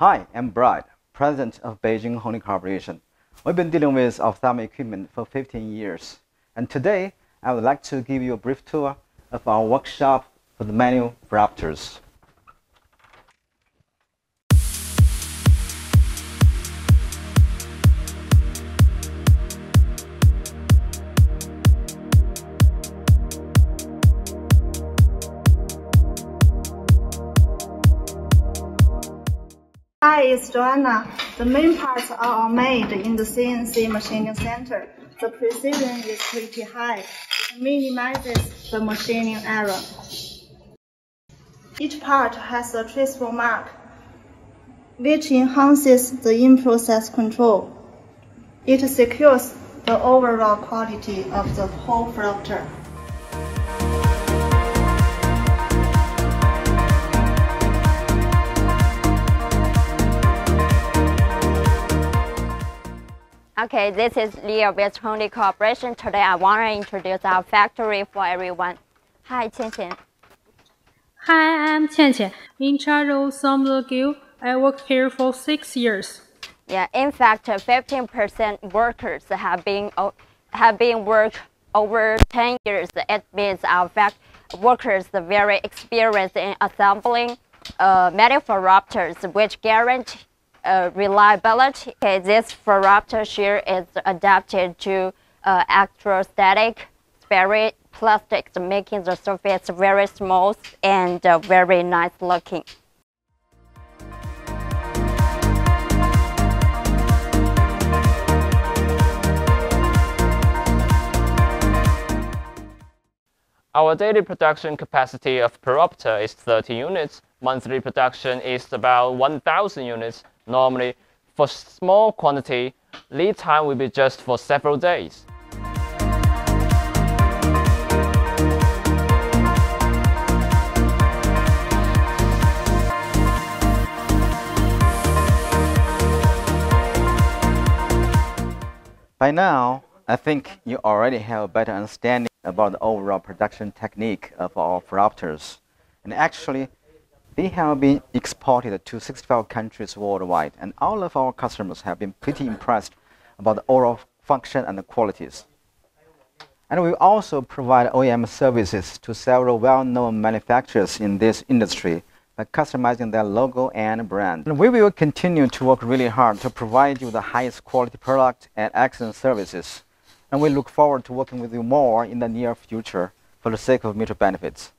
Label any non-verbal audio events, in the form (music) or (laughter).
Hi, I'm Brad, president of Beijing Hongdee Corporation. We've been dealing with ophthalmic equipment for 15 years. And today, I would like to give you a brief tour of our workshop for the manual. Hi, it's Joana. The main parts are all made in the CNC machining center. The precision is pretty high. It minimizes the machining error. Each part has a traceable mark, which enhances the in-process control. It secures the overall quality of the whole phoropter. Okay, this is Leo with Hongdee Corporation. Today I want to introduce our factory for everyone. Hi, Qian Qian. Hi, I'm Qian Qian, in charge of Assembly Guild. I worked here for six years. Yeah, in fact, 15% workers have been have been work over 10 years. It means our fact workers are very experienced in assembling uh, metaphoropters, which guarantee uh, reliability. Okay, this phoropter shear is adapted to uh, electrostatic spray plastics, making the surface very smooth and uh, very nice looking. Our daily production capacity of Phoropter is 30 units. Monthly production is about 1,000 units. Normally, for small quantity, lead time will be just for several days. By now, I think you already have a better understanding about the overall production technique of our phoropters. And actually, they have been exported to 65 countries worldwide, and all of our customers have been pretty (laughs) impressed about the overall function and the qualities. And we also provide OEM services to several well-known manufacturers in this industry by customizing their logo and brand. And we will continue to work really hard to provide you the highest quality product and excellent services. And we look forward to working with you more in the near future for the sake of mutual benefits.